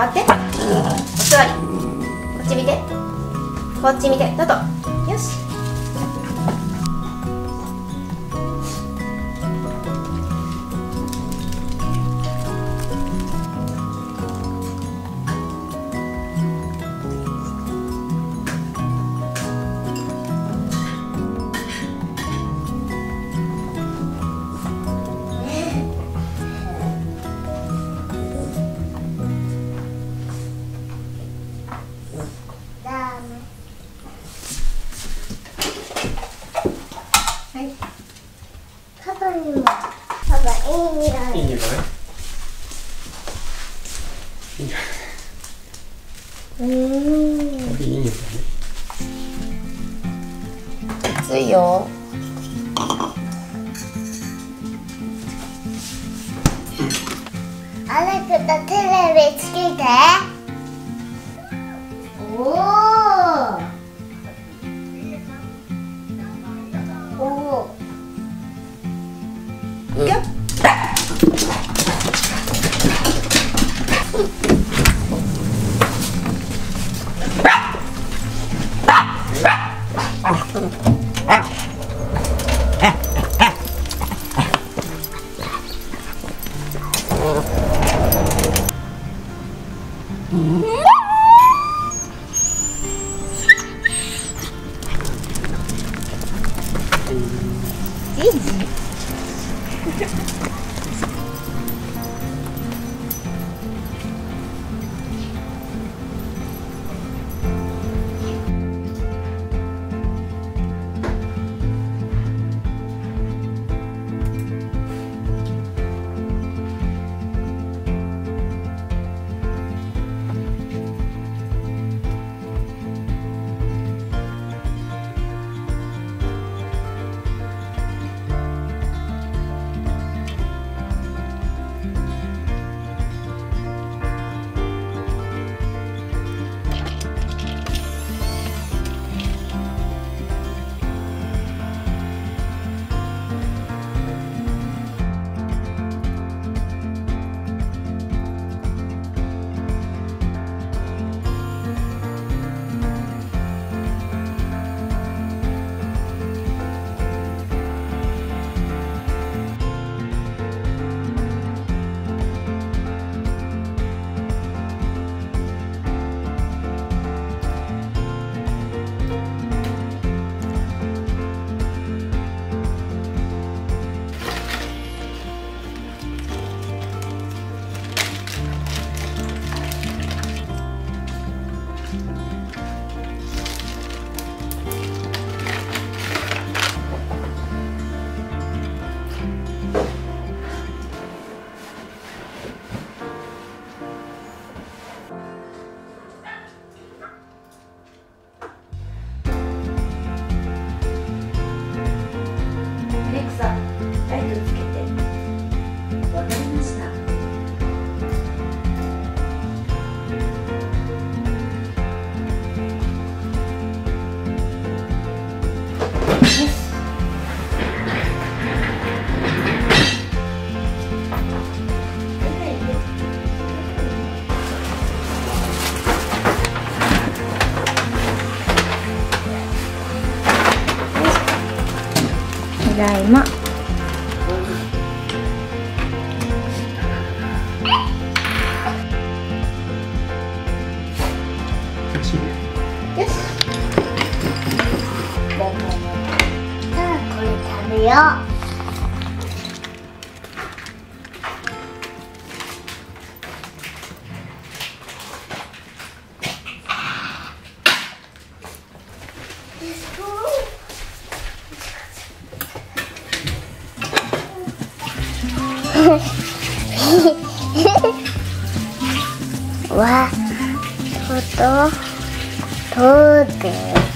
回って。お座り。こっち見て。こっち見て。どうパパにもパパいい匂い。いい匂いいい匂うんいい匂い熱いよアレクとテレビつけて。おおうん？レクサラだいま。と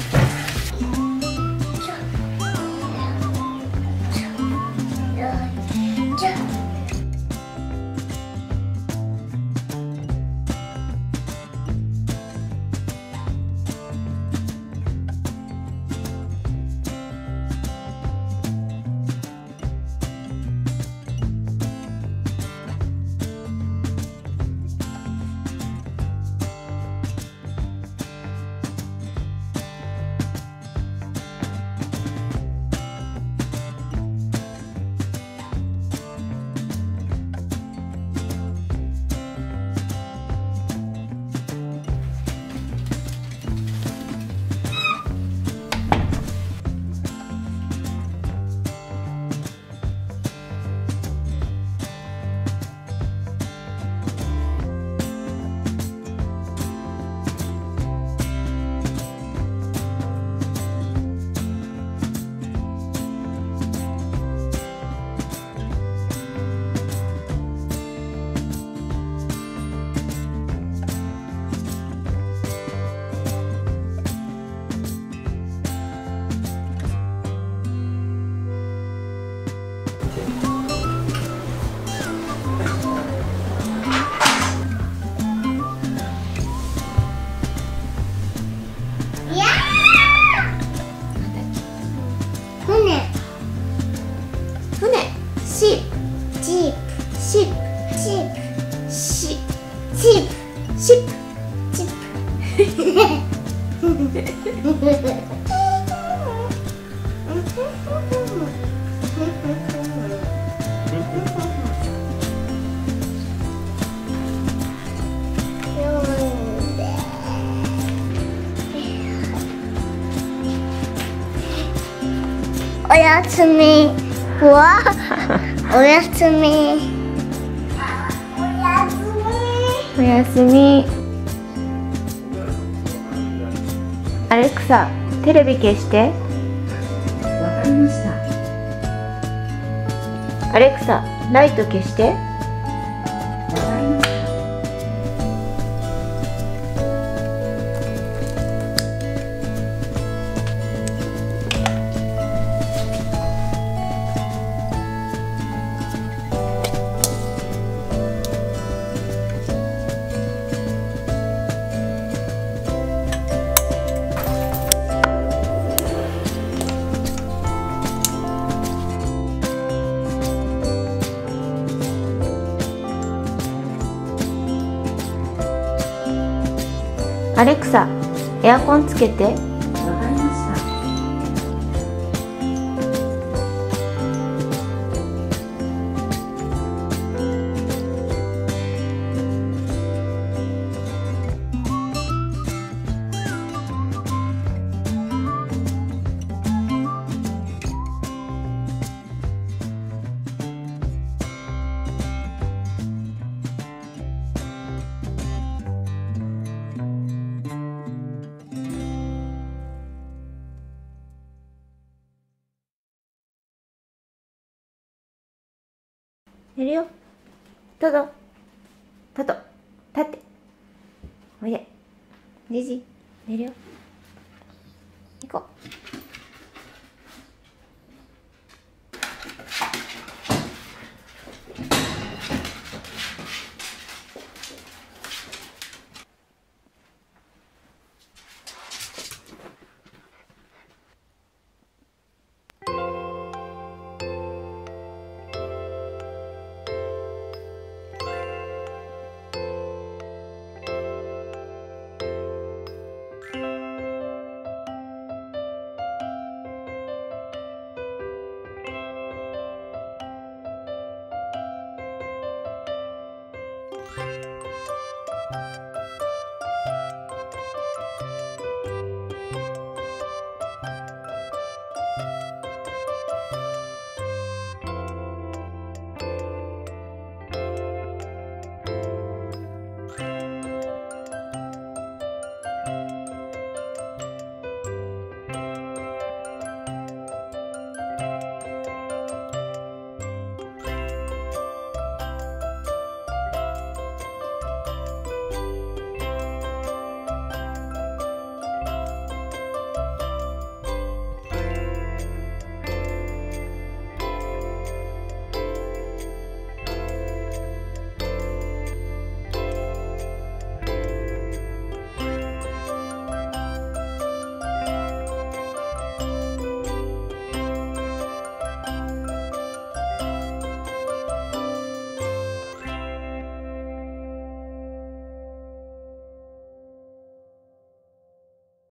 おやすみ。わ。おやすみ。おやすみ。おやすみ。アレクサテレビ消して。わかりました。アレクサライト消してアレクサエアコンつけて。寝るよ。トドトド立って。おいで。デイジ。寝るよ。行こう。